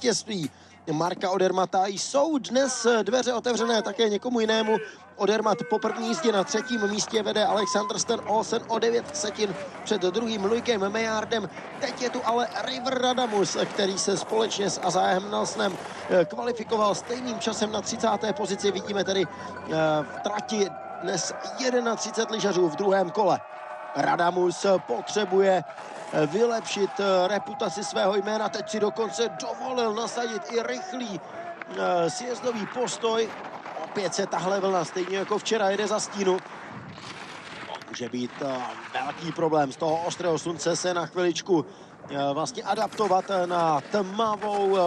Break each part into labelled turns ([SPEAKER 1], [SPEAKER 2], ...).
[SPEAKER 1] vítězství Marka Odermata. Jsou dnes dveře otevřené také někomu jinému. Odermat po první jízdě na třetím místě vede Alexander Sten Olsen o 9 setin před druhým Luikem Mejardem. Teď je tu ale River Radamus, který se společně s Azajem Nelsonem eh, kvalifikoval stejným časem na 30. pozici. Vidíme tedy eh, v trati dnes 31 lyžařů v druhém kole. Radamus potřebuje vylepšit reputaci svého jména. Teď si dokonce dovolil nasadit i rychlý sjezdový postoj opět se tahle vlna, stejně jako včera, jede za stínu. Může být uh, velký problém z toho ostrého slunce se na chviličku vlastně adaptovat na tmavou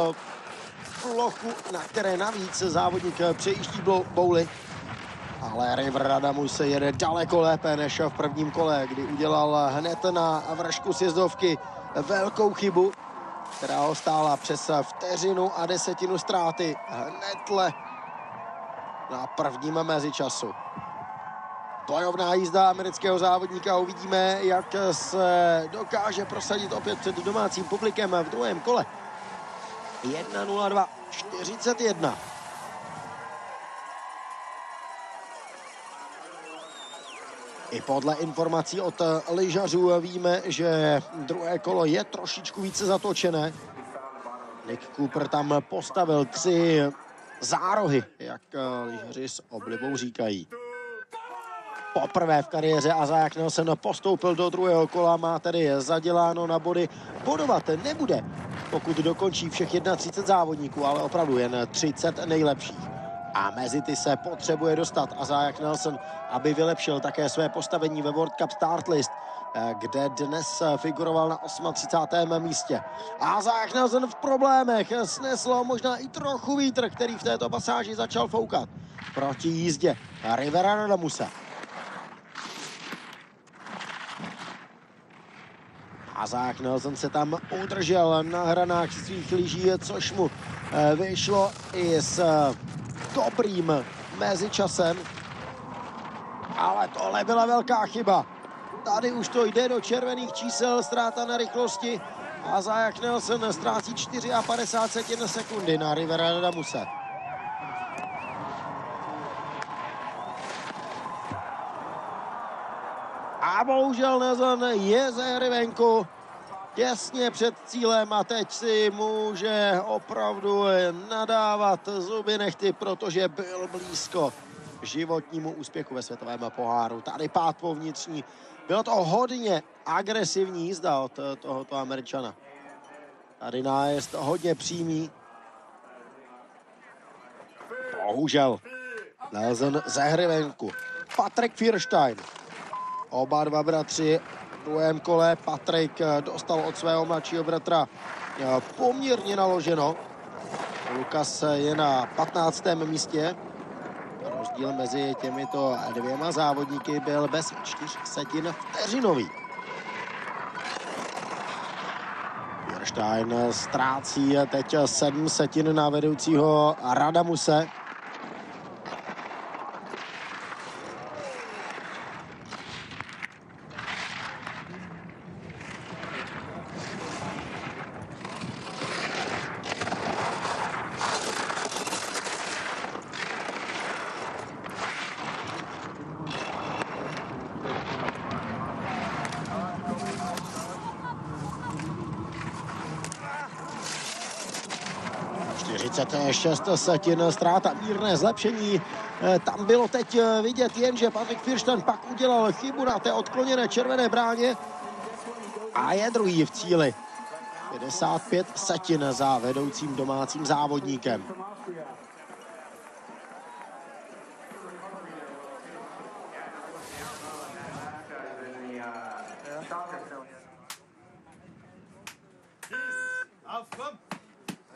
[SPEAKER 1] plochu, na které navíc závodník přejíždí bouly. Ale River Radamu se jede daleko lépe než v prvním kole, kdy udělal hned na vršku sjezdovky velkou chybu, která ho stála přes vteřinu a desetinu ztráty. Hnedle na prvním mezičasu. Bojovná jízda amerického závodníka. Uvidíme, jak se dokáže prosadit opět před domácím publikem v druhém kole. 1.02, I podle informací od lyžařů víme, že druhé kolo je trošičku více zatočené. Nick Cooper tam postavil tři zárohy, jak eh, lyžaři s oblibou říkají. Poprvé v kariéře Azajak Nelson postoupil do druhého kola, má tedy zaděláno na body. Bodovat nebude, pokud dokončí všech 31 závodníků, ale opravdu jen 30 nejlepších. A mezi ty se potřebuje dostat Azajak Nelson, aby vylepšil také své postavení ve World Cup Start List. Eh, kde dnes eh, figuroval na 38. místě. A Zach Nelson v problémech sneslo možná i trochu vítr, který v této pasáži začal foukat. Proti jízdě Rivera Radamuse. A Zach Nelson se tam udržel na hranách svých lyží, což mu eh, vyšlo i s dobrým mezičasem. Ale tohle byla velká chyba. Tady už to jde do červených čísel, ztráta na rychlosti. A Zajak Nelson ztrácí 54 sekundy na Rivera Damuse. A bohužel Nelson je za hry venku těsně před cílem a teď si může opravdu nadávat zuby nechty, protože byl blízko životnímu úspěchu ve světovém poháru. Tady pád po vnitřní bylo to hodně agresivní jízda od tohoto Američana. Tady nájezd hodně přímý. Bohužel. Nelson ze hry venku. Patrik Fierstein. Oba dva bratři druhém kole. Patrik eh, dostal od svého mladšího bratra eh, poměrně naloženo. Lukas je na 15. místě rozdíl mezi těmito dvěma závodníky byl bez čtyř setin vteřinový. Jerstein ztrácí teď sedm setin na vedoucího Radamuse. 36 setin, ztráta mírné zlepšení. Eh, tam bylo teď eh, vidět jen, že Patrik Firštan pak udělal chybu na té odkloněné červené bráně a je druhý v cíli. 55 setin za vedoucím domácím závodníkem.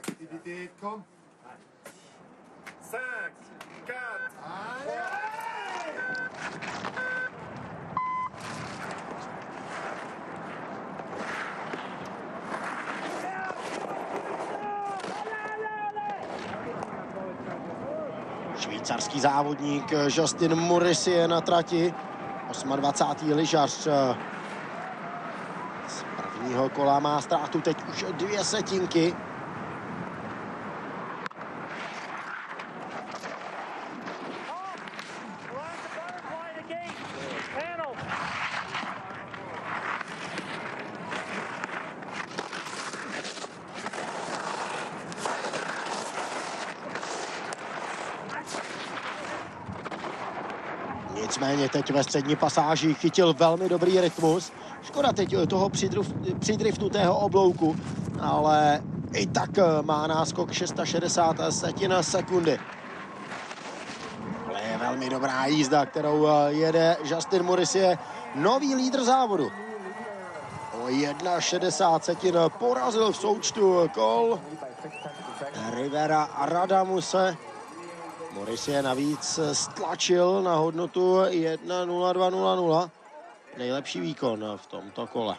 [SPEAKER 2] Aktivität, komm. 5, 4,
[SPEAKER 1] 3. Švýcarský závodník Justin Morris je na trati. 28. lyžař eh, z prvního kola má ztrátu teď už dvě setinky. Nicméně teď ve střední pasáži chytil velmi dobrý rytmus. Škoda teď toho přidruf, oblouku, ale i tak má náskok 660 setina sekundy. Ale je velmi dobrá jízda, kterou jede Justin Morris, je nový lídr závodu. O 1,60 setin porazil v součtu kol Rivera Radamuse. Morris je navíc stlačil na hodnotu 1.02.00. Nejlepší výkon v tomto kole.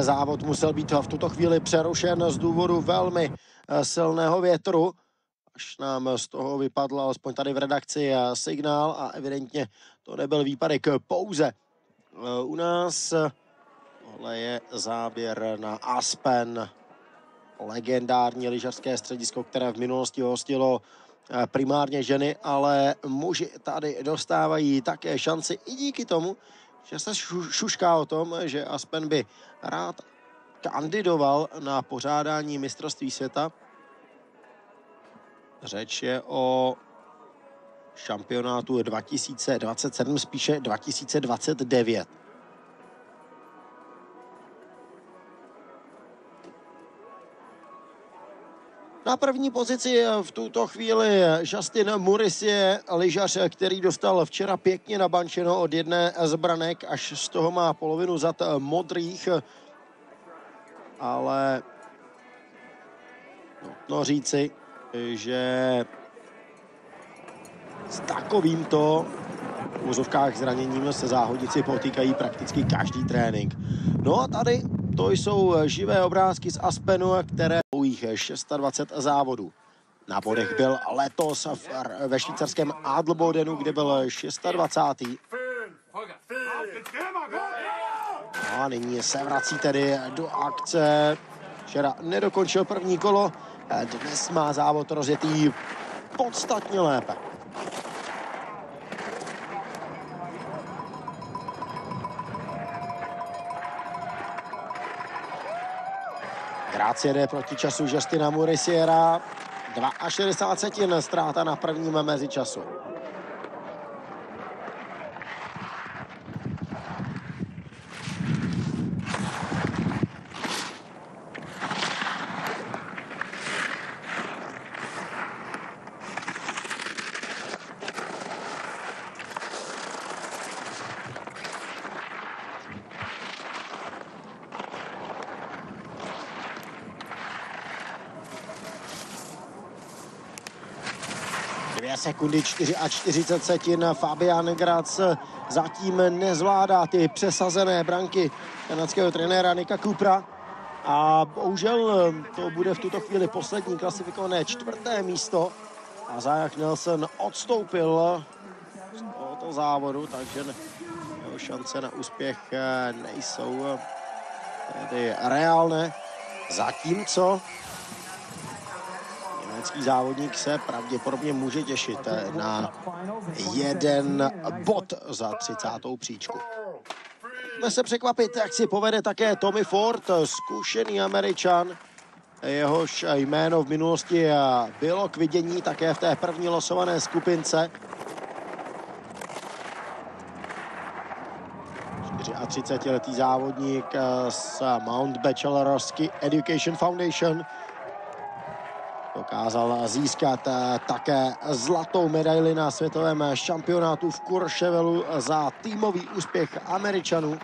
[SPEAKER 1] Závod musel být v tuto chvíli přerušen z důvodu velmi eh, silného větru. Až nám z toho vypadl alespoň tady v redakci eh, signál a evidentně to nebyl výpadek pouze eh, u nás. Tohle je záběr na Aspen, legendární lyžařské středisko, které v minulosti hostilo primárně ženy, ale muži tady dostávají také šanci i díky tomu, že se šušká o tom, že Aspen by rád kandidoval na pořádání mistrovství světa. Řeč je o šampionátu 2027, spíše 2029. Na první pozici v tuto chvíli Justin Morris je lyžař, který dostal včera pěkně nabančeno od jedné z branek, až z toho má polovinu zad modrých. Ale no říci, že s takovýmto v úzovkách zraněním se záhodnici potýkají prakticky každý trénink. No a tady to jsou živé obrázky z Aspenu, které jich 26 závodů. Na bodech byl letos ve švýcarském Adelbodenu, kde byl 26. A nyní se vrací tedy do akce. Včera nedokončil první kolo, dnes má závod rozjetý podstatně lépe. Krác jede proti času Justina Murisiera. 62 setin ztráta na prvním mezičasu. Sekundy 4 a 40 setin. Fabian Grac zatím nezvládá ty přesazené branky kanadského trenéra Nika Kupra. A bohužel to bude v tuto chvíli poslední klasifikované čtvrté místo. A Zajak Nelson odstoupil z tohoto závodu, takže jeho šance na úspěch nejsou tedy reálné. Zatímco německý závodník se pravděpodobně může těšit na jeden bod za 30. příčku. Můžeme se překvapit, jak si povede také Tommy Ford, zkušený američan. Jehož jméno v minulosti bylo k vidění také v té první losované skupince. 34-letý závodník z Mount Bachelorsky Education Foundation Dokázal získat eh, také zlatou medaili na světovém šampionátu v Kurševelu za týmový úspěch Američanů.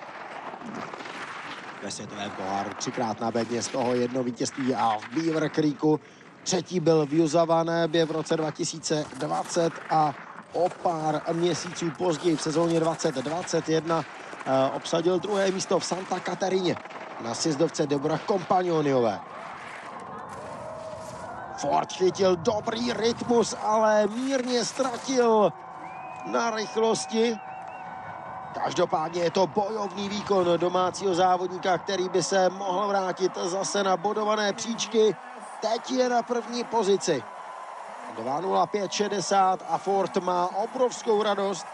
[SPEAKER 1] Ve světovém poháru třikrát na bedně, z toho jedno vítězství a v Beaver Creeku. Třetí byl v Juzavané v roce 2020 a o pár měsíců později v sezóně 2021 eh, obsadil druhé místo v Santa Katarině na sjezdovce Deborah Kompaňoniové. Ford chytil dobrý rytmus, ale mírně ztratil na rychlosti. Každopádně je to bojovný výkon domácího závodníka, který by se mohl vrátit zase na bodované příčky. Teď je na první pozici. 2.05.60 a Ford má obrovskou radost,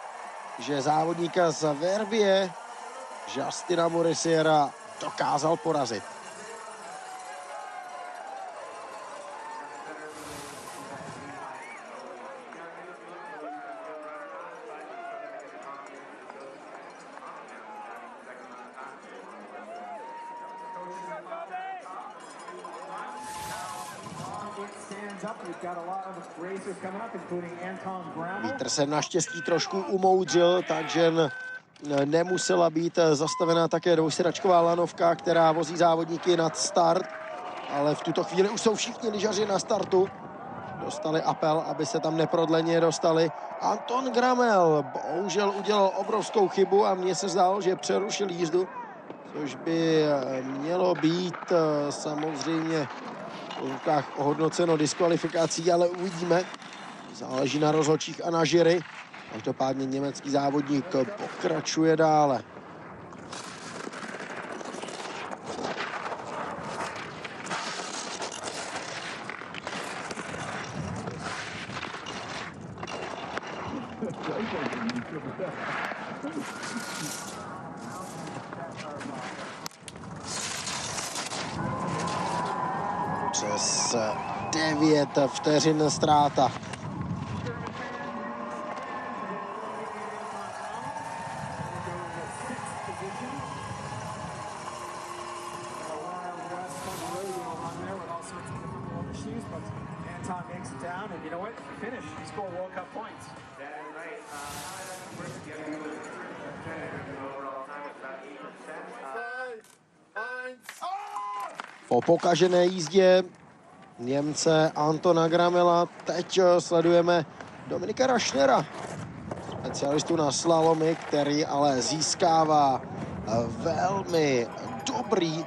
[SPEAKER 1] že závodníka z Vervie Justina Morisiera dokázal porazit. Vítr se naštěstí trošku umoudřil, takže nemusela být zastavená také dvojsedačková lanovka, která vozí závodníky nad start, ale v tuto chvíli už jsou všichni lyžaři na startu. Dostali apel, aby se tam neprodleně dostali. Anton Gramel bohužel udělal obrovskou chybu a mně se zdálo, že přerušil jízdu, což by eh, mělo být eh, samozřejmě v rukách ohodnoceno diskvalifikací, ale uvidíme. Záleží na rozhodčích a na žiry. Každopádně německý závodník pokračuje dále. Přes 9 vteřin ztráta. Pokažené jízdě Němce Antona Gramela teď eh, sledujeme Dominika Rašnera, specialistu na slalomy, který ale získává eh, velmi dobrý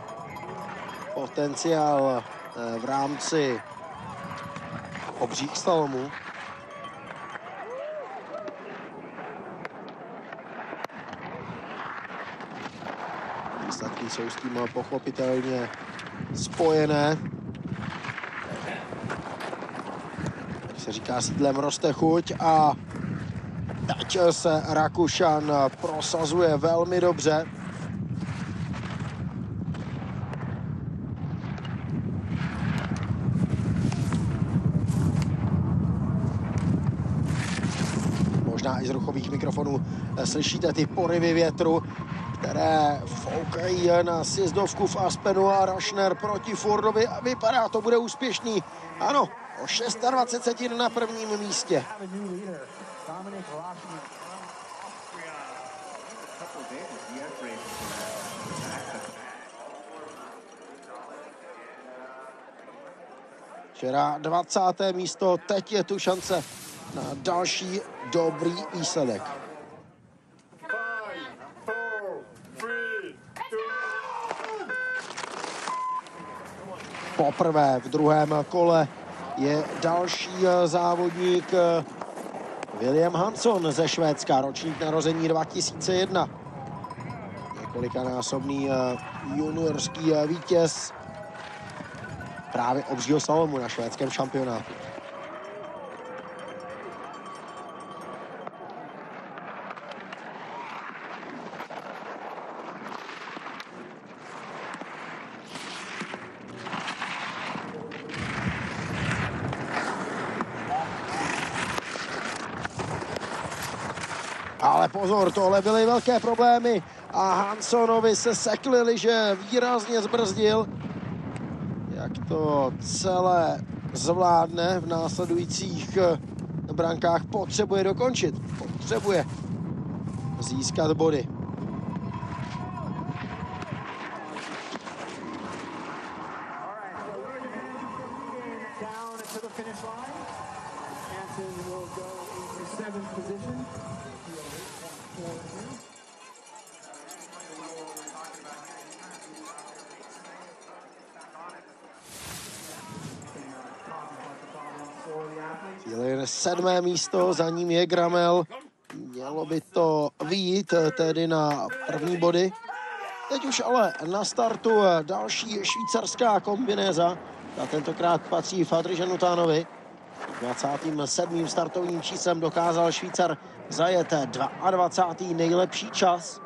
[SPEAKER 1] potenciál eh, v rámci obřích slalomů. Výsledky jsou s tím pochopitelně spojené. Jak se říká, sídlem roste chuť a teď se Rakušan prosazuje velmi dobře. Možná i z ruchových mikrofonů eh, slyšíte ty porivy větru, které foukají na sjezdovku v Aspenu a Rašner proti Fordovi a vypadá, to bude úspěšný. Ano, o 26 setin na prvním místě. Včera 20. místo, teď je tu šance na další dobrý výsledek.
[SPEAKER 2] Five, four, three, two.
[SPEAKER 1] Poprvé v druhém kole je další eh, závodník eh, William Hanson ze Švédska, ročník narození 2001. Několikanásobný eh, juniorský vítěz právě obřího slalomu na švédském šampionátu. Ale pozor, tohle byly velké problémy a Hansonovi se sekli, že výrazně zbrzdil. Jak to celé zvládne v následujících eh, brankách, potřebuje dokončit. Potřebuje získat body. Sedmé místo, za ním je Gramel. Mělo by to výjít tedy na první body. Teď už ale na startu další švýcarská kombinéza. A tentokrát patří Fadri Žanutánovi. 27. startovním číslem dokázal Švýcar zajet 22. nejlepší čas.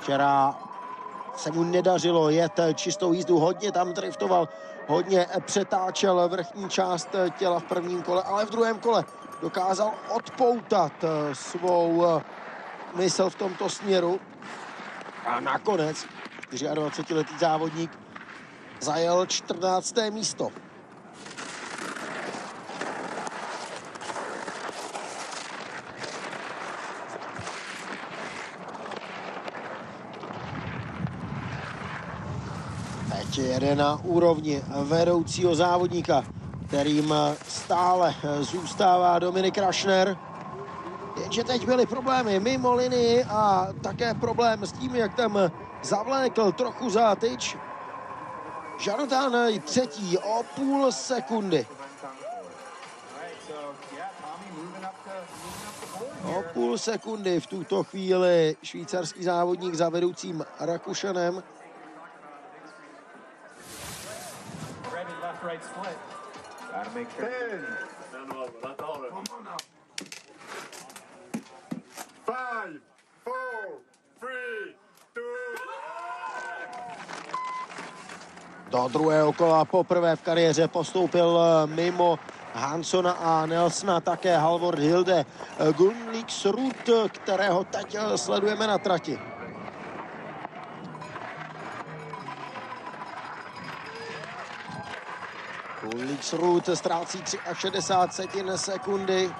[SPEAKER 1] Včera se mu nedařilo jet čistou jízdu, hodně tam driftoval, hodně přetáčel vrchní část těla v prvním kole, ale v druhém kole dokázal odpoutat eh, svou eh, mysl v tomto směru. A nakonec 24-letý závodník zajel 14. místo. Teď jede na úrovni vedoucího závodníka, kterým stále zůstává Dominik Rašner. Jenže teď byly problémy mimo linii a také problém s tím, jak tam zavlékl trochu za tyč. Žanotán třetí o půl sekundy. O půl sekundy v tuto chvíli švýcarský závodník za vedoucím Rakušanem.
[SPEAKER 3] Left, right split. Gotta make sure.
[SPEAKER 2] Ten, five, four, three, two,
[SPEAKER 1] Do druhého kola poprvé v kariéře postoupil eh, mimo Hansona a Nelsona také Halvor Hilde Gunliksrud, kterého teď eh, sledujeme na trati. Gunliksrud ztrácí 63 setin sekundy.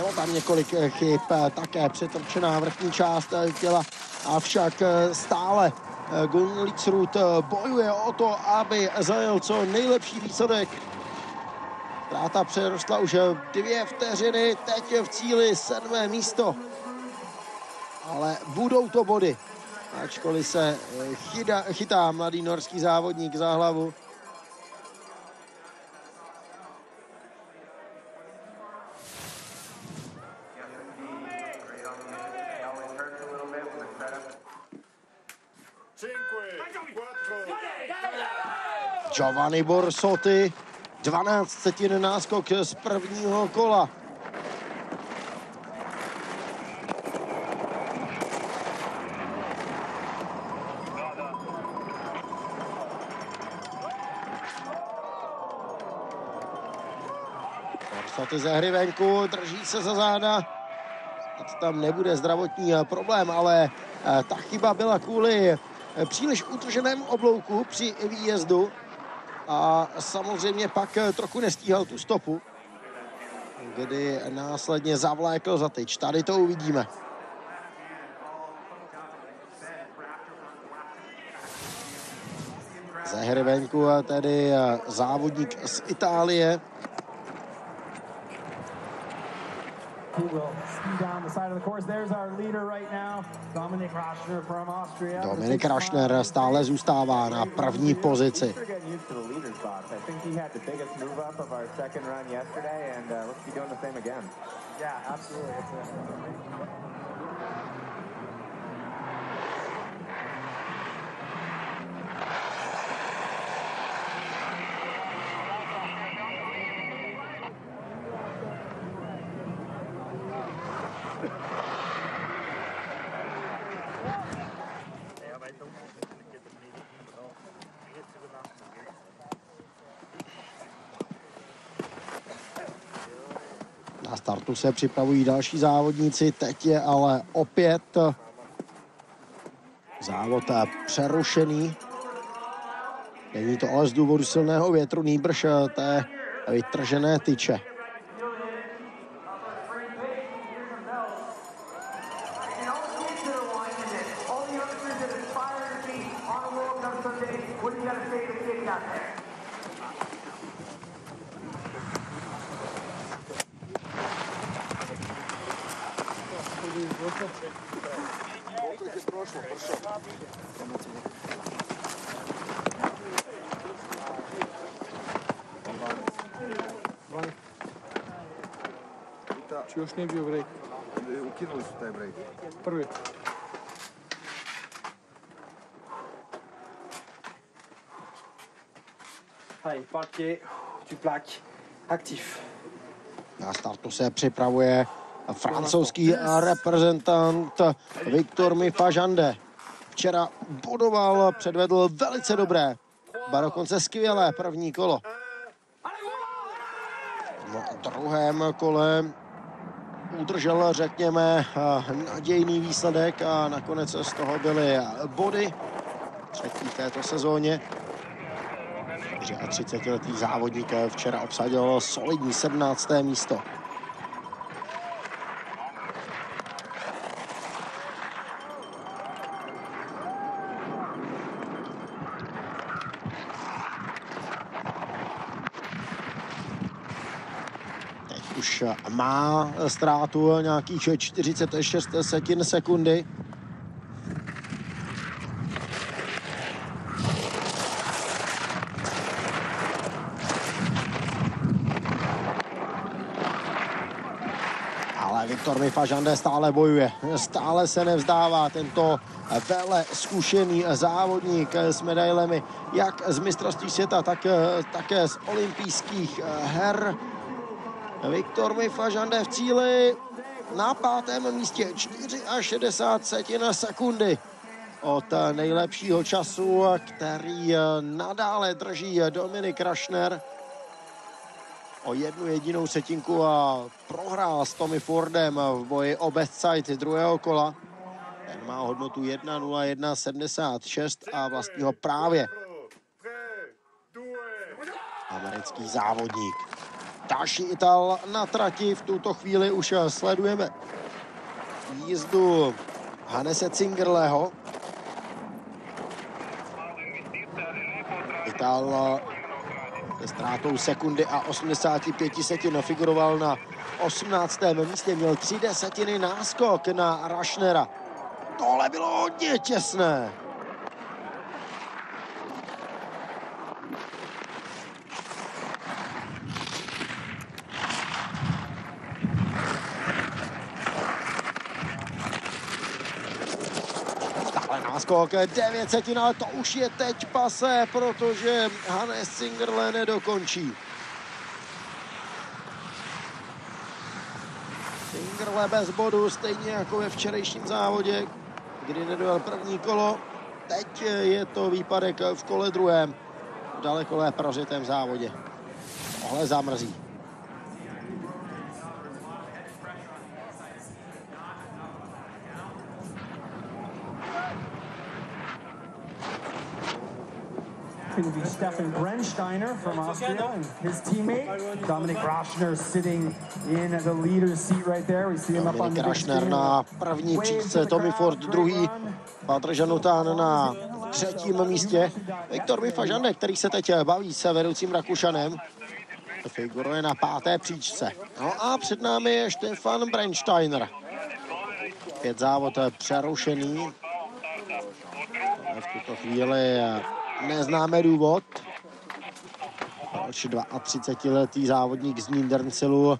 [SPEAKER 1] Bylo tam několik eh, chyb, eh, také přetrčená vrchní část eh, těla, avšak stále Gunliksrud eh, bojuje o to, aby zajel co nejlepší výsledek. Tráta přerostla už dvě vteřiny, teď je v cíli sedmé místo. Ale budou to body, ačkoliv se chytá, chytá mladý norský závodník za hlavu. Giovanni Borsotti, 12 setin náskok z prvního kola. Borsotti ze hry venku, drží se za záda. Tam nebude zdravotní eh, problém, ale eh, ta chyba byla kvůli eh, příliš utrženému oblouku při výjezdu a samozřejmě pak eh, trochu nestíhal tu stopu, kdy následně zavlékl za tyč. Tady to uvidíme. Ze hry venku a tedy eh, závodník z Itálie.
[SPEAKER 3] He will ski down the side of the course. There's our leader right now, Dominic Raschner from Austria.
[SPEAKER 1] Dominik Rašner stále zůstává na první pozici.
[SPEAKER 4] We're getting
[SPEAKER 1] startu se připravují další závodníci, teď je ale opět závod přerušený. Není to ale z důvodu silného větru, nýbrž té vytržené tyče.
[SPEAKER 3] Sunday. What do you got to say to the kids out there?
[SPEAKER 5] Nije bio break?
[SPEAKER 6] Ukinuli su taj break.
[SPEAKER 5] Prvi.
[SPEAKER 7] Allez, parquet, tu plaques, actif.
[SPEAKER 1] Na startu se připravuje francouzský reprezentant Viktor Mifajande. Včera bodoval, předvedl velice dobré, ba dokonce skvělé první kolo. No a druhém kole udržel, řekněme, nadějný výsledek a nakonec z toho byly body třetí v této sezóně. 34-letý závodník včera obsadil solidní 17. místo. Teď už má ztrátu nějakých 46 setin sekundy. Ale Viktor Mifažande stále bojuje, stále se nevzdává tento vele zkušený závodník s medailemi jak z mistrovství světa, tak také z olympijských her. Viktor Mifažande v cíli na pátém místě 64 setin sekundy od nejlepšího času, který nadále drží Dominik Rašner o jednu jedinou setinku a prohrál s Tommy Fordem v boji o best druhého kola. Ten má hodnotu 1.01.76 a vlastní ho právě americký závodník. Další Ital na trati v tuto chvíli už sledujeme jízdu Hanese Zingerleho. Ital se ztrátou sekundy a 85 setin figuroval na 18. místě, měl tři desetiny náskok na Rašnera. Tohle bylo hodně těsné. Náskok 9 setin, ale to už je teď pase, protože Hannes Singerle nedokončí. Singerle bez bodu, stejně jako ve včerejším závodě, kdy nedojel první kolo. Teď je to výpadek v kole druhém, v dalekolé prožitém závodě. Tohle zamrzí.
[SPEAKER 3] Going to be Stefan Brensteiner from Austria and his teammate Dominic Rochner sitting in the leader's seat right there. We see him up on
[SPEAKER 1] Dominik
[SPEAKER 3] the screen.
[SPEAKER 1] na první příčce, Tommy Ford druhý. Patr Žanután na třetím místě. Viktor Mifažande, který se teď baví se vedoucím Rakušanem, figuruje na páté příčce. No a před námi je Stefan Brensteiner. Pět závod přerušený. V tuto chvíli neznáme důvod. Proč 32-letý závodník z Niederncilu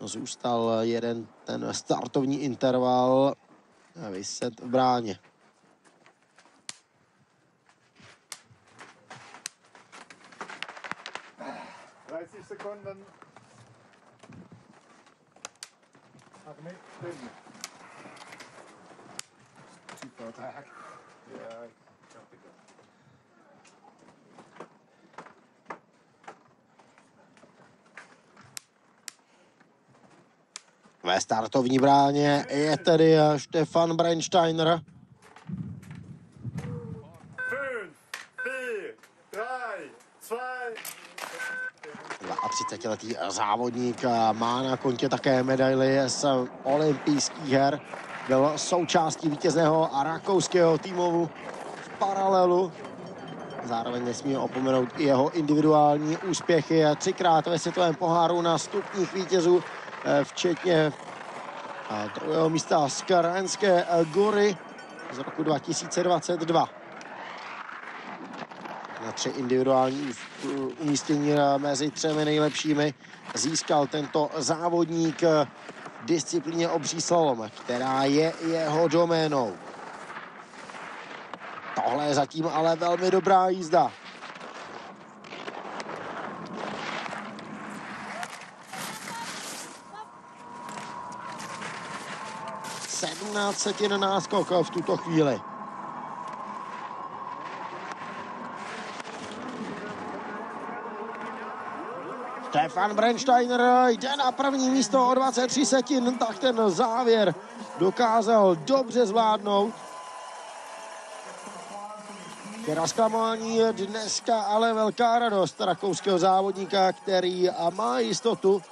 [SPEAKER 1] zůstal jeden ten startovní interval vyset v bráně. Startovní bráně je tedy Stefan
[SPEAKER 2] drei, zwei.
[SPEAKER 1] 32-letý závodník má na kontě také medaily z olympijských her. Byl součástí vítězného rakouského týmu v paralelu. Zároveň nesmí opomenout i jeho individuální úspěchy. Třikrát ve světovém poháru na stupních vítězů, eh, včetně druhého místa z Karajenské eh, Gory z roku 2022. Na tři individuální umístění mezi třemi nejlepšími získal tento závodník disciplíně obří slalom, která je jeho doménou. Tohle je zatím ale velmi dobrá jízda. Sedmnáct setin náskok v tuto chvíli. Stefan Brensteiner jde na první místo o 23 setin, tak ten závěr dokázal dobře zvládnout. Která zklamání je dneska ale velká radost rakouského závodníka, který má jistotu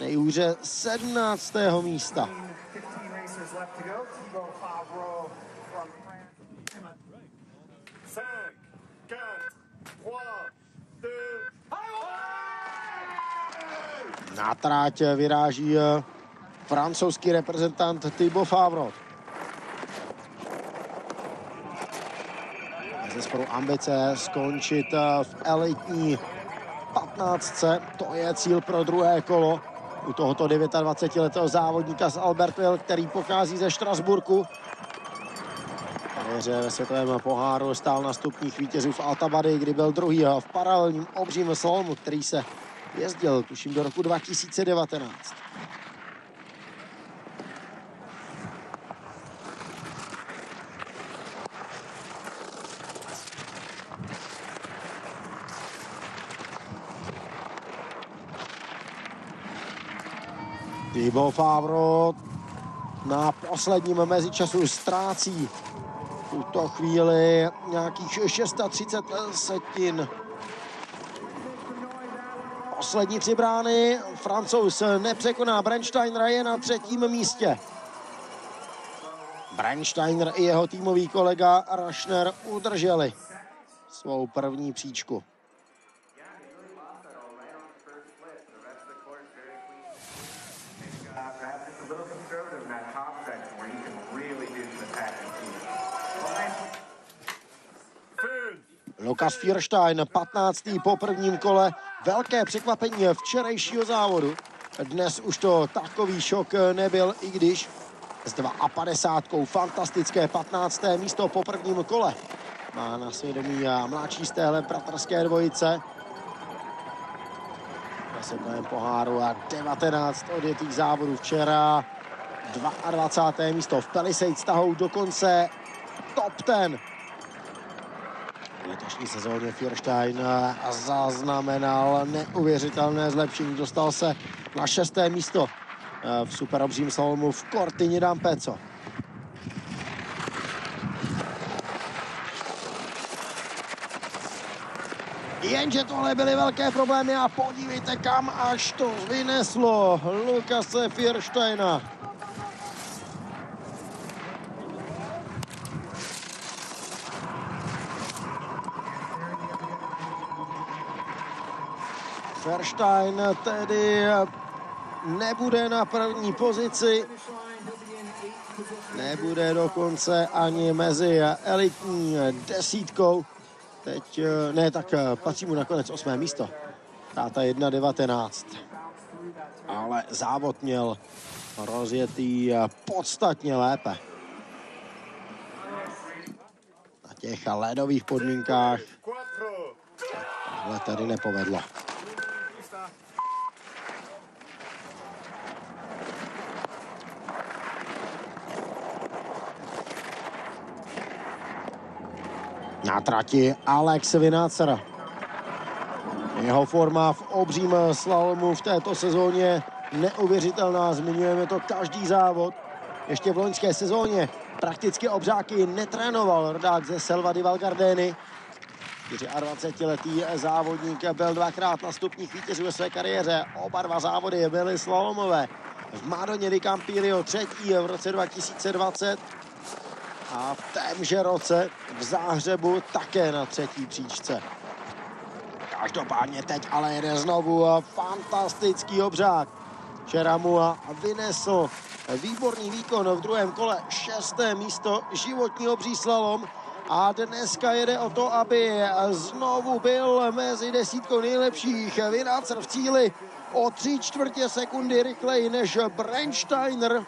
[SPEAKER 1] nejhůře 17. místa.
[SPEAKER 3] 15 racers left to go. Thibaut Favreau from France.
[SPEAKER 2] 5, 4, 3, 2,
[SPEAKER 1] Na tráť vyráží eh, francouzský reprezentant Thibaut Favre. Ze sporu ambice skončit eh, v elitní 15. To je cíl pro druhé kolo u tohoto 29-letého závodníka z Albertville, který pochází ze Štrasburku. Kariéře ve světovém poháru stál na stupních vítězů v Altabady, kdy byl druhý v paralelním obřím slalomu, který se jezdil, tuším, do roku 2019. Thibaut Favro na posledním mezičasu ztrácí v tuto chvíli nějakých 630 setin. Poslední tři brány, francouz nepřekoná Brensteiner je na třetím místě. Brensteiner i jeho týmový kolega Rašner udrželi svou první příčku. Lukas Fierstein, 15. po prvním kole. Velké překvapení včerejšího závodu. Dnes už to takový šok nebyl, i když s 52. fantastické 15. místo po prvním kole. Má na svědomí mladší z téhle bratrské dvojice. Na světovém poháru a 19 odjetých závodů včera. 22. místo v Palisades tahou dokonce top 10 v letošní sezóně Fierstein zaznamenal neuvěřitelné zlepšení. Dostal se na šesté místo eh, v superobřím slalomu v Cortině d'Ampezzo. Jenže tohle byly velké problémy a podívejte, kam až to vyneslo Lukase Fiersteina. Verstein tedy nebude na první pozici, nebude dokonce ani mezi elitní desítkou. Teď ne, tak patří mu nakonec osmé místo. Táta 1.19. Ale závod měl rozjetý podstatně lépe. Na těch ledových podmínkách
[SPEAKER 2] 4,
[SPEAKER 1] ale tady nepovedlo. Na trati Alex Vinacer. Jeho forma v obřím slalomu v této sezóně neuvěřitelná. Zmiňujeme to každý závod. Ještě v loňské sezóně prakticky obřáky netrénoval rodák ze Selva di Valgardeny. 24-letý závodník byl dvakrát na stupních vítězů ve své kariéře. Oba dva závody byly slalomové. V Madoně di Campirio třetí v roce 2020 a v témže roce v Záhřebu také na třetí příčce. Každopádně teď ale jede znovu a fantastický obřád. Včera mu a vynesl výborný výkon v druhém kole, šesté místo, životní obří slalom a dneska jede o to, aby znovu byl mezi desítkou nejlepších. Vinácer v cíli o tři čtvrtě sekundy rychleji než Brensteiner.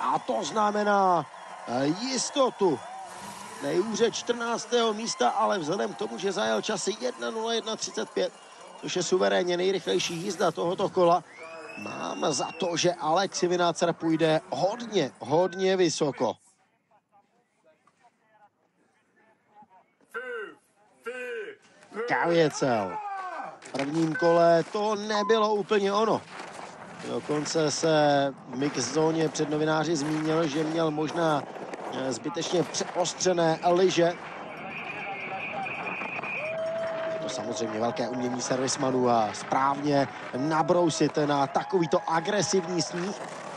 [SPEAKER 1] A to znamená jistotu. Nejhůře 14. místa, ale vzhledem k tomu, že zajel časy 1.01.35, což je suverénně nejrychlejší jízda tohoto kola, mám za to, že Alex Vinácer půjde hodně, hodně vysoko. Kavěcel. V prvním kole to nebylo úplně ono. Dokonce se v mix zóně před novináři zmínil, že měl možná zbytečně přeostřené liže. To samozřejmě velké umění servismanů a správně nabrousit na takovýto agresivní sníh,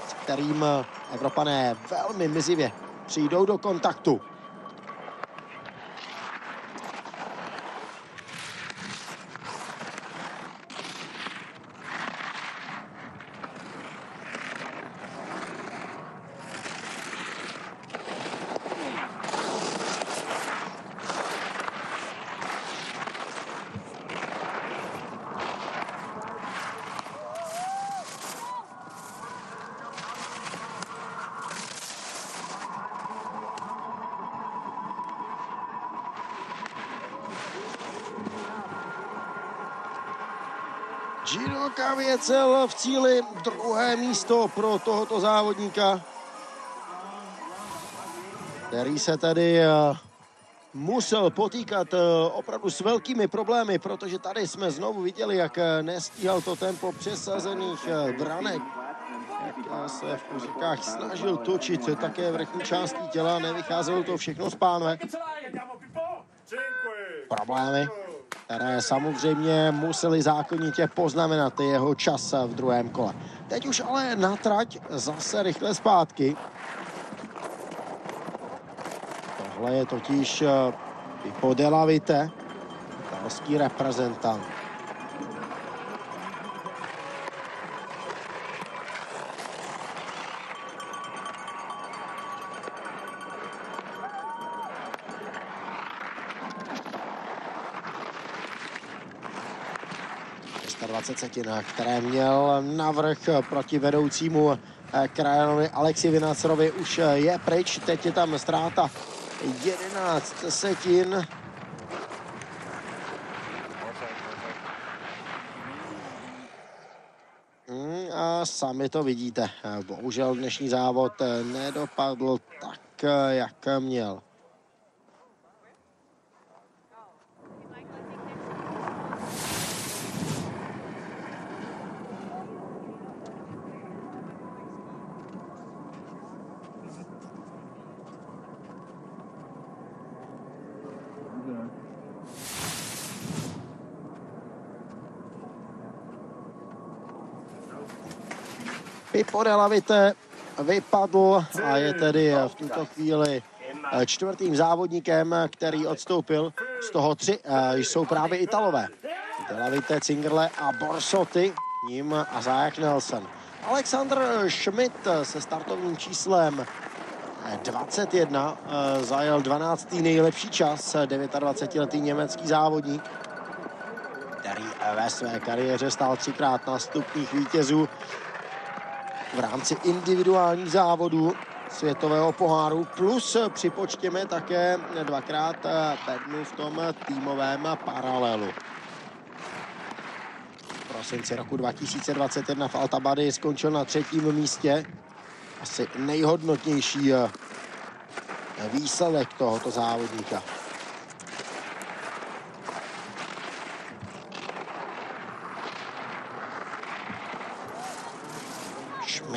[SPEAKER 1] s kterým Evropané velmi mizivě přijdou do kontaktu. Kavěcel v cíli druhé místo pro tohoto závodníka, který se tady eh, musel potýkat eh, opravdu s velkými problémy, protože tady jsme znovu viděli, jak eh, nestíhal to tempo přesazených branek. Jak se v kuřikách snažil točit také vrchní částí těla, nevycházelo to všechno z pánve. Problémy které samozřejmě museli zákonitě poznamenat jeho čas v druhém kole. Teď už ale na trať zase rychle zpátky. Tohle je totiž Pipo Delavite, italský reprezentant. Setin, které měl navrh proti vedoucímu eh, krajanovi Alexi Vinacerovi už eh, je pryč. Teď je tam ztráta 11 setin. Hmm, a sami to vidíte. Bohužel dnešní závod eh, nedopadl tak, jak měl. Pipo Delavite vypadl a je tedy v tuto chvíli eh, čtvrtým závodníkem, který odstoupil. Z toho tři eh, jsou právě Italové. Delavite, Cingerle a Borsoty, ním a Zajak Nelson. Alexander Schmidt se startovním číslem 21 eh, zajel 12. nejlepší čas, 29-letý německý závodník, který ve své kariéře stál třikrát na stupních vítězů v rámci individuálních závodů světového poháru, plus připočtěme také dvakrát bednu v tom týmovém paralelu. V prosinci roku 2021 v Altabady skončil na třetím místě. Asi nejhodnotnější výsledek tohoto závodníka.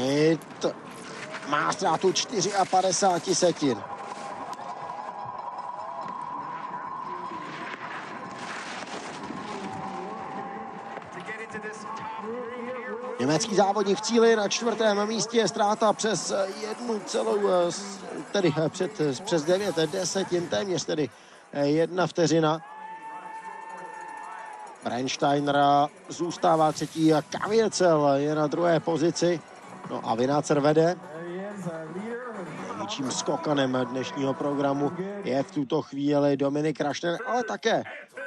[SPEAKER 1] Schmidt má ztrátu 54 setin. Německý závodník v cíli na čtvrtém místě, ztráta přes jednu celou, eh, tedy eh, před, eh, přes devět desetin, téměř tedy jedna vteřina. Brensteiner zůstává třetí a Kavěcel je na druhé pozici. No a Vinácer vede. Největším skokanem dnešního programu je v tuto chvíli Dominik Rašner, ale také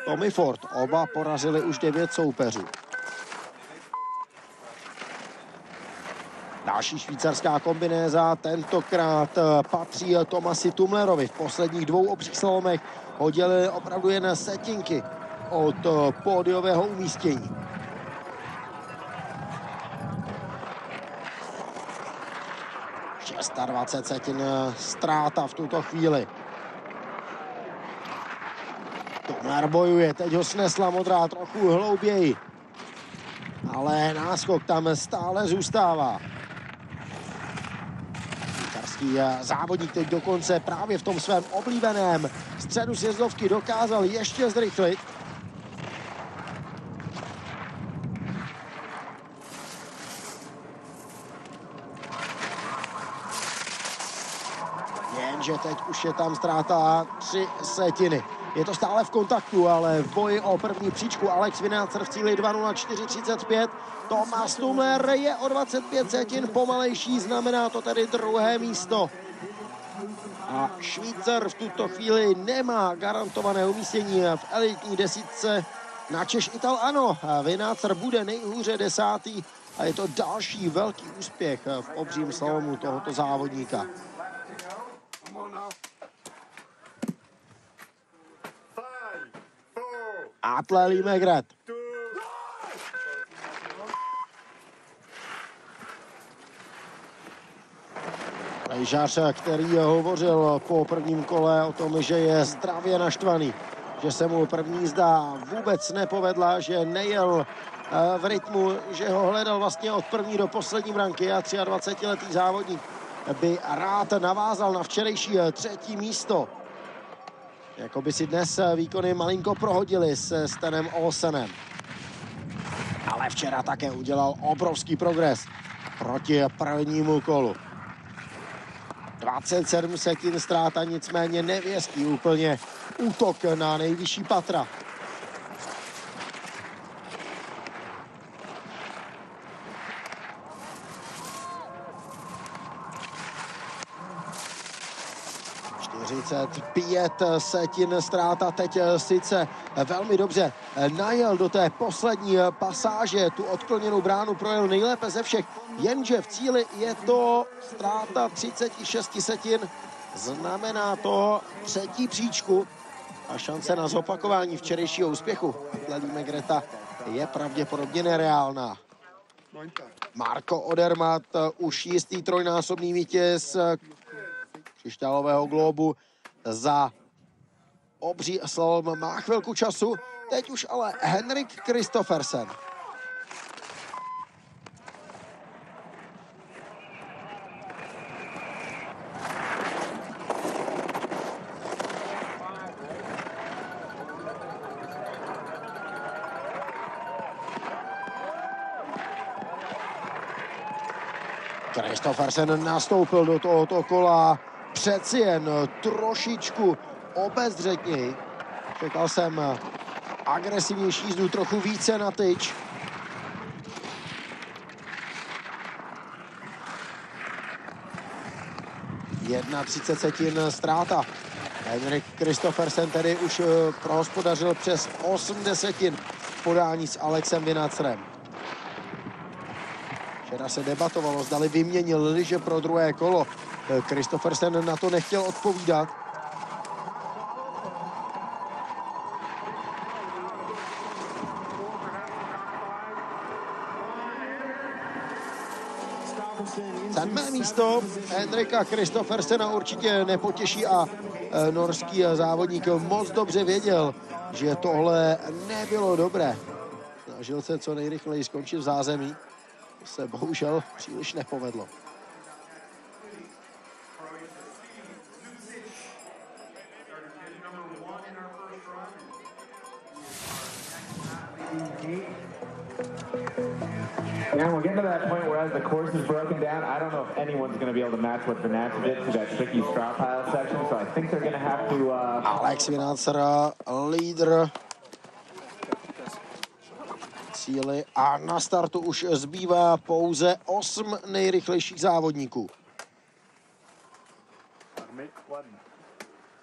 [SPEAKER 1] Tommy Ford. Oba porazili už devět soupeřů. Další švýcarská kombinéza tentokrát eh, patří Tomasi Tumlerovi. V posledních dvou obřích slalomech ho dělili opravdu jen setinky od eh, pódiového umístění. Šestá 20 setin eh, ztráta v tuto chvíli. Tumler bojuje, teď ho snesla modrá trochu hlouběji. Ale náskok tam stále zůstává. Švýcarský eh, závodník teď dokonce právě v tom svém oblíbeném středu sjezdovky dokázal ještě zrychlit. Jenže teď už je tam ztráta tři setiny. Je to stále v kontaktu, ale v boji o první příčku Alex Vinácer v cíli 2.04.35. Tomas Tumler je o 25 setin pomalejší, znamená to tedy druhé místo. A Švýcar v tuto chvíli nemá garantované umístění v elitní desítce. Na Češ Ital ano, Vinácer bude nejhůře desátý a je to další velký úspěch v obřím slalomu tohoto závodníka.
[SPEAKER 2] Five, four,
[SPEAKER 1] Atle Limegret.
[SPEAKER 2] two,
[SPEAKER 1] Lyžař, který hovořil po prvním kole o tom, že je zdravě naštvaný, že se mu první jízda vůbec nepovedla, že nejel eh, v rytmu, že ho hledal vlastně od první do poslední branky a 23-letý závodník by rád navázal na včerejší eh, třetí místo. Jako by si dnes eh, výkony malinko prohodili se Stanem Olsenem. Ale včera také udělal obrovský progres proti prvnímu kolu. 27 setin ztráta, nicméně nevěstí úplně útok na nejvyšší patra. Pět setin ztráta. Teď sice velmi dobře najel do té poslední pasáže, tu odkloněnou bránu projel nejlépe ze všech, jenže v cíli je to ztráta 36 setin, znamená to třetí příčku a šance na zopakování včerejšího úspěchu Lalíme Greta je pravděpodobně nereálná. Marko Odermatt, už jistý trojnásobný vítěz křišťálového globu za obří slalom má chvilku času. Teď už ale Henrik Kristoffersen. Kristoffersen nastoupil do tohoto kola přeci jen trošičku obezřetněji. Čekal jsem agresivnější jízdu, trochu více na tyč. Jedna 30 setin ztráta. Henrik Kristoffersen tedy už eh, prohospodařil přes 8 desetin v podání s Alexem Vinacerem. Včera se debatovalo, zdali vyměnil liže pro druhé kolo. Kristoffersen na to nechtěl odpovídat. Sedmé místo Henrika Kristoffersena určitě nepotěší a e, norský závodník moc dobře věděl, že tohle nebylo dobré. Snažil se co nejrychleji skončit v zázemí. To se bohužel příliš nepovedlo.
[SPEAKER 4] If anyone's going to be able to match what Vanessa did to that tricky straw pile section, so I think they're going to have to uh,
[SPEAKER 1] Alex Vinancer, lídr síly a na startu už zbývá pouze 8 nejrychlejších závodníků.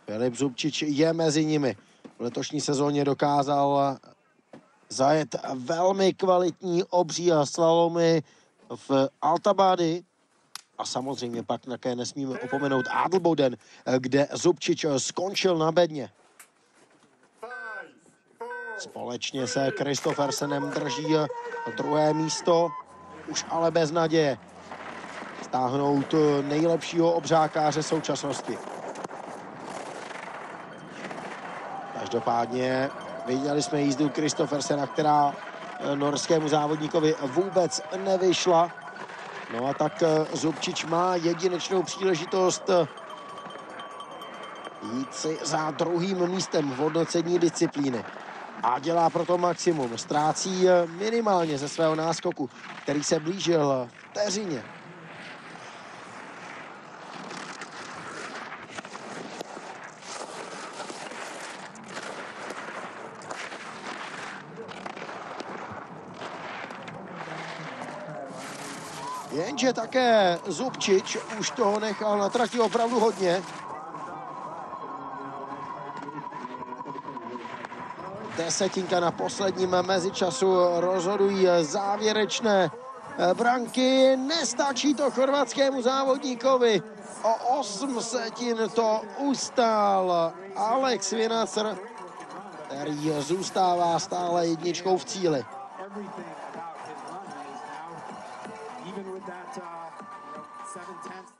[SPEAKER 1] Filip Zubčič je mezi nimi. V letošní sezóně dokázal zajet velmi kvalitní obří a slalomy v Altabády. A samozřejmě pak také nesmíme opomenout Adelboden, kde Zubčič skončil na bedně. Společně se Kristoffersenem drží druhé místo, už ale bez naděje. Stáhnout nejlepšího obřákáře současnosti. Každopádně viděli jsme jízdu Kristoffersena, která eh, norskému závodníkovi vůbec nevyšla. No a tak eh, Zubčič má jedinečnou příležitost eh, jít si za druhým místem v hodnocení disciplíny. A dělá proto maximum. Ztrácí eh, minimálně ze svého náskoku, který se blížil vteřině. Jenže také Zubčič už toho nechal na trati opravdu hodně. Desetinka na posledním mezičasu rozhodují závěrečné branky. Nestačí to chorvatskému závodníkovi. O 8 setin to ustál Alex Vinacer, který zůstává stále jedničkou v cíli.
[SPEAKER 3] Seven tenths.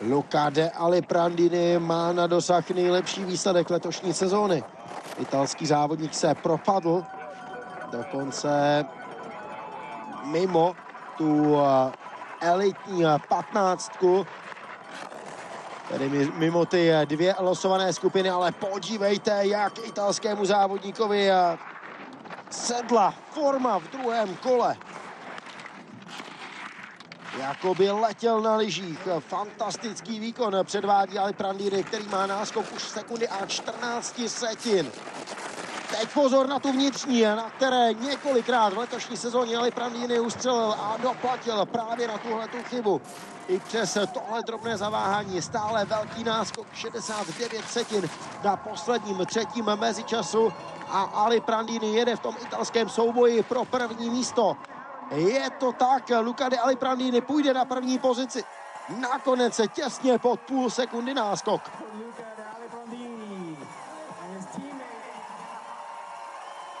[SPEAKER 1] Luca de Aliprandini má na dosah nejlepší výsledek letošní sezóny. Italský závodník se propadl dokonce mimo tu eh, elitní eh, patnáctku, tedy mi- mimo ty eh, dvě losované skupiny, ale podívejte, jak italskému závodníkovi eh, sedla forma v druhém kole. Jakoby letěl na lyžích. Fantastický výkon předvádí Ali Prandýry, který má náskok už sekundy a 14 setin. Teď pozor na tu vnitřní, na které několikrát v letošní sezóně Ali Prandýny ustřelil a doplatil právě na tuhle tu chybu. I přes tohle drobné zaváhání stále velký náskok 69 setin na posledním třetím mezičasu a Ali Prandini jede v tom italském souboji pro první místo. Je to tak, Luca de Aliprandini půjde na první pozici. Nakonec těsně pod půl sekundy náskok.
[SPEAKER 3] Luca de Alibrandini and his teammate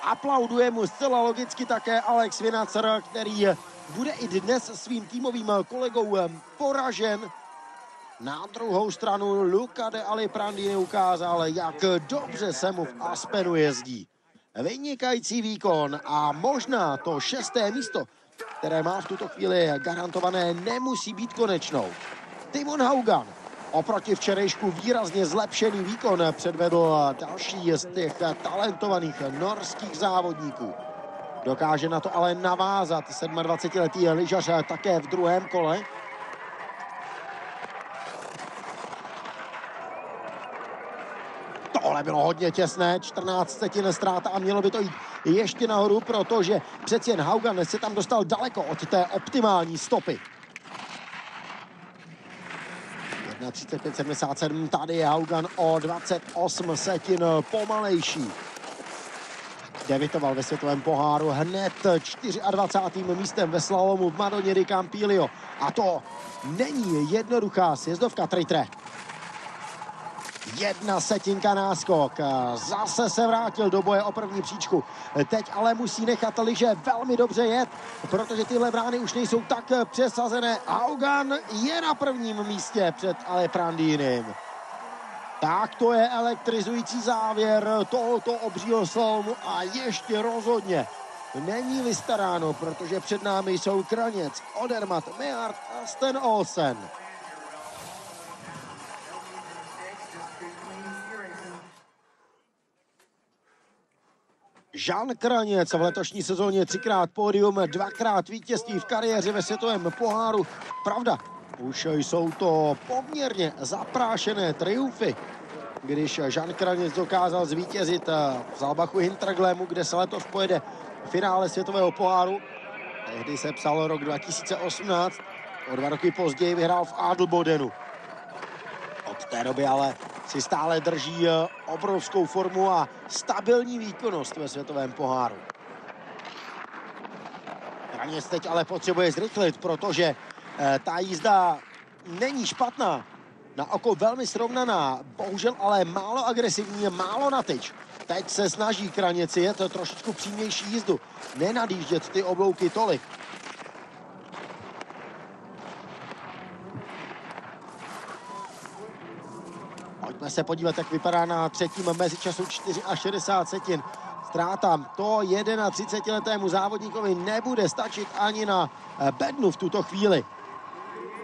[SPEAKER 1] Aplauduje mu zcela logicky také Alex Vinacer, který bude i dnes svým týmovým kolegou poražen. Na druhou stranu Luca de Aliprandini ukázal, jak dobře se mu v Aspenu jezdí. Vynikající výkon a možná to šesté místo, které má v tuto chvíli garantované, nemusí být konečnou. Timon Haugan oproti včerejšku výrazně zlepšený výkon předvedl další z těch talentovaných norských závodníků. Dokáže na to ale navázat 27-letý lyžař také v druhém kole. Tohle bylo hodně těsné, 14 setin ztráta a mělo by to jít ještě nahoru, protože přeci jen Haugan se tam dostal daleko od té optimální stopy. 1.35.77, tady je Haugan o 28 setin pomalejší. Devitoval ve světovém poháru hned 24. místem ve slalomu v Madoně di Campilio. A to není jednoduchá sjezdovka Tritre. Jedna setinka náskok. Zase se vrátil do boje o první příčku. Teď ale musí nechat liže velmi dobře jet, protože tyhle brány už nejsou tak přesazené. Haugan je na prvním místě před Aleprandínem. Tak to je elektrizující závěr tohoto obřího slalomu a ještě rozhodně není vystaráno, protože před námi jsou Kraněc, Odermat, Meart a Sten Olsen. Jean Kraněc v letošní sezóně třikrát pódium, dvakrát vítězství v kariéře ve světovém poháru. Pravda, už jsou to poměrně zaprášené triumfy, když Jean Kraněc dokázal zvítězit v Zalbachu Hinterglemu, kde se letos pojede v finále světového poháru. Tehdy se psal rok 2018, o dva roky později vyhrál v Adelbodenu. Od té doby ale si stále drží eh, obrovskou formu a stabilní výkonnost ve světovém poháru. Kraněc teď ale potřebuje zrychlit, protože eh, ta jízda není špatná. Na oko velmi srovnaná, bohužel ale málo agresivní, málo na tyč. Teď se snaží Kraněci, je to trošičku přímější jízdu. Nenadíždět ty oblouky tolik. Se podívat, jak vypadá na třetím mezičasu 64 setin. Ztráta to 31-letému závodníkovi nebude stačit ani na eh, bednu v tuto chvíli.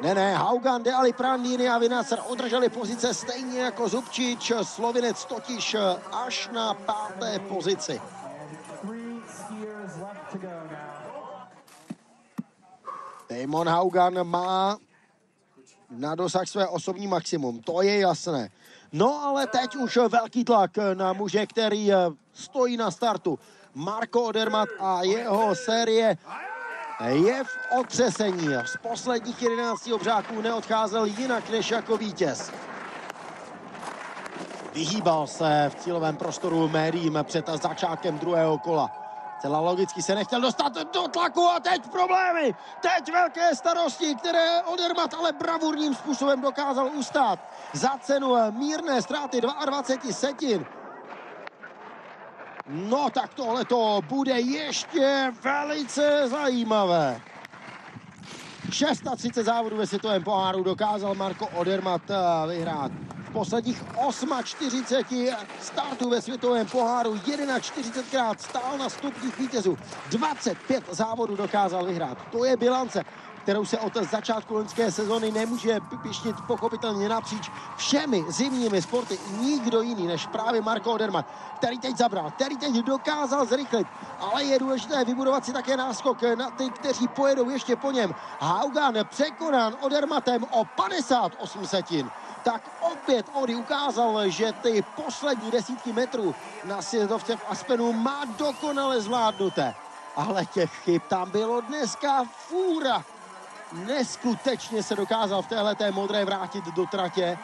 [SPEAKER 1] Ne, ne, Haugan, De Ali, Prandini a Vinacer održeli pozice stejně jako Zubčič, Slovinec totiž eh, až na páté pozici. Damon Haugan má na dosah své osobní maximum, to je jasné. No ale teď už velký tlak na muže, který eh, stojí na startu. Marko Odermat a jeho série je v otřesení. Z posledních 11 obřáků neodcházel jinak než jako vítěz. Vyhýbal se v cílovém prostoru médiím před začátkem druhého kola. Celá logicky se nechtěl dostat do tlaku a teď problémy. Teď velké starosti, které Odermat ale bravurním způsobem dokázal ustát. Za cenu mírné ztráty 22 setin. No tak tohle to bude ještě velice zajímavé. 630 závodů ve světovém poháru dokázal Marko Odermat eh, vyhrát posledních 48 startů ve světovém poháru 41krát stál na stupních vítězů. 25 závodů dokázal vyhrát. To je bilance, kterou se od začátku loňské sezony nemůže pišnit pochopitelně napříč všemi zimními sporty. Nikdo jiný než právě Marko Oderman, který teď zabral, který teď dokázal zrychlit. Ale je důležité vybudovat si také náskok na ty, kteří pojedou ještě po něm. Haugan překonán Odermatem o 58 setin tak opět Ody ukázal, že ty poslední desítky metrů na sjezdovce v Aspenu má dokonale zvládnuté. Ale těch chyb tam bylo dneska fůra. Neskutečně se dokázal v téhleté modré vrátit do tratě.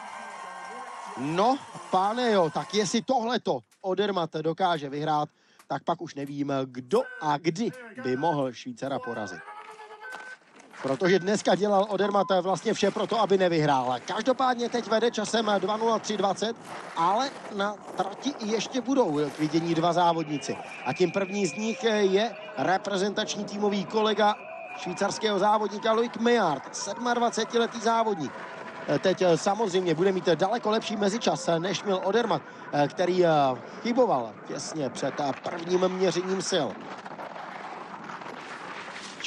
[SPEAKER 1] No, pane jo, tak jestli tohleto Odermat dokáže vyhrát, tak pak už nevím, kdo a kdy by mohl Švýcara porazit protože dneska dělal Odermat vlastně vše pro to, aby nevyhrál. Každopádně teď vede časem 2.03.20, ale na trati ještě budou k vidění dva závodníci. A tím první z nich je reprezentační týmový kolega švýcarského závodníka Loic Meard, 27-letý závodník. Teď samozřejmě bude mít daleko lepší mezičas, než měl Odermat, který chyboval těsně před prvním měřením sil.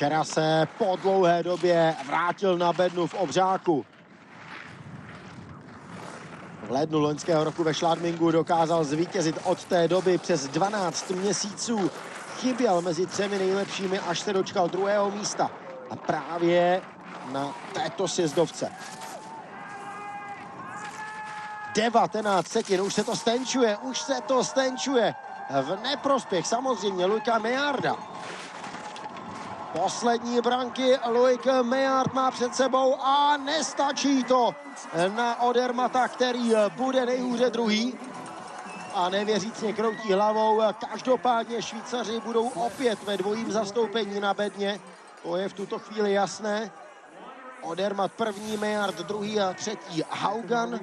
[SPEAKER 1] Včera se po dlouhé době vrátil na bednu v Obřáku. V lednu loňského roku ve Šladmingu dokázal zvítězit od té doby přes 12 měsíců. Chyběl mezi třemi nejlepšími, až se dočkal druhého místa. A právě na této sjezdovce. 19 setin, už se to stenčuje, už se to stenčuje. V neprospěch samozřejmě Luka Mejarda. Poslední branky Loic Meard má před sebou a nestačí to na Odermata, který bude nejhůře druhý. A nevěřícně kroutí hlavou. Každopádně Švýcaři budou opět ve dvojím zastoupení na bedně. To je v tuto chvíli jasné. Odermat první, Meard druhý a třetí Haugan.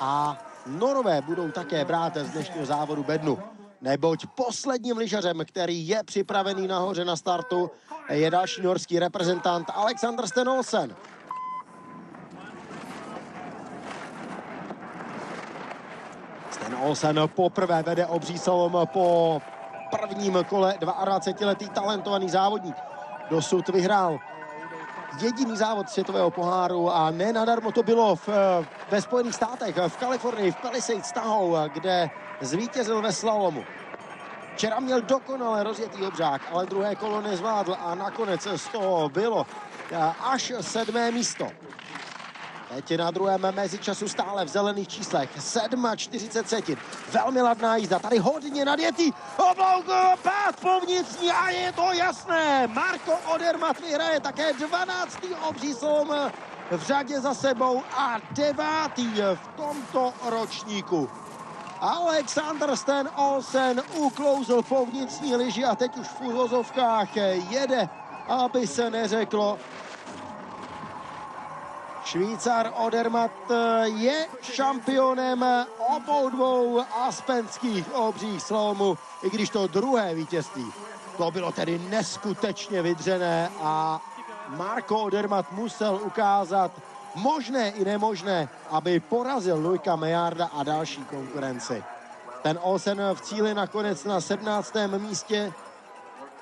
[SPEAKER 1] A Norové budou také brát z dnešního závodu bednu neboť posledním lyžařem, který je připravený nahoře na startu, je další norský reprezentant Alexander Stenolsen. Sten Olsen poprvé vede obří salom po prvním kole 22-letý talentovaný závodník. Dosud vyhrál jediný závod světového poháru a ne nadarmo to bylo v, ve Spojených státech, v Kalifornii, v Palisades Tahou, kde zvítězil ve slalomu. Včera měl dokonale rozjetý obřák, ale druhé kolo nezvládl a nakonec z toho bylo až sedmé místo. Teď na druhém mezičasu stále v zelených číslech. 7,40 setin. Velmi ladná jízda. Tady hodně nadjetý. Oblouk, pád po vnitřní a je to jasné. Marko Odermatt vyhraje také 12. obří slom v řadě za sebou a devátý v tomto ročníku. Alexander Sten Olsen uklouzl po vnitřní lyži a teď už v úvozovkách jede, aby se neřeklo, Švýcar Odermatt je šampionem obou dvou aspenských obřích slomů, i když to druhé vítězství, to bylo tedy neskutečně vydřené a Marko Odermatt musel ukázat možné i nemožné, aby porazil Lujka Mejarda a další konkurenci. Ten Olsen v cíli nakonec na 17. místě,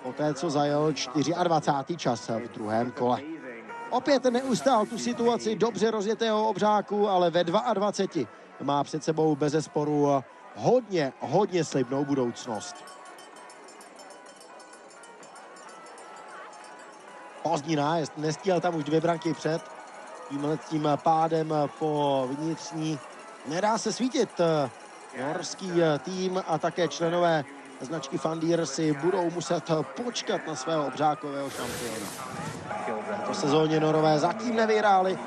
[SPEAKER 1] poté co zajel 24. čas v druhém kole. Opět neustál tu situaci dobře rozjetého obřáku, ale ve 22 má před sebou bez sporu hodně, hodně slibnou budoucnost. Pozdní nájezd, nestíhal tam už dvě branky před. Tímhle tím pádem po vnitřní nedá se svítit. Norský tým a také členové značky Fandier si budou muset počkat na svého obřákového šampiona. To sezóně Norové zatím nevyhráli.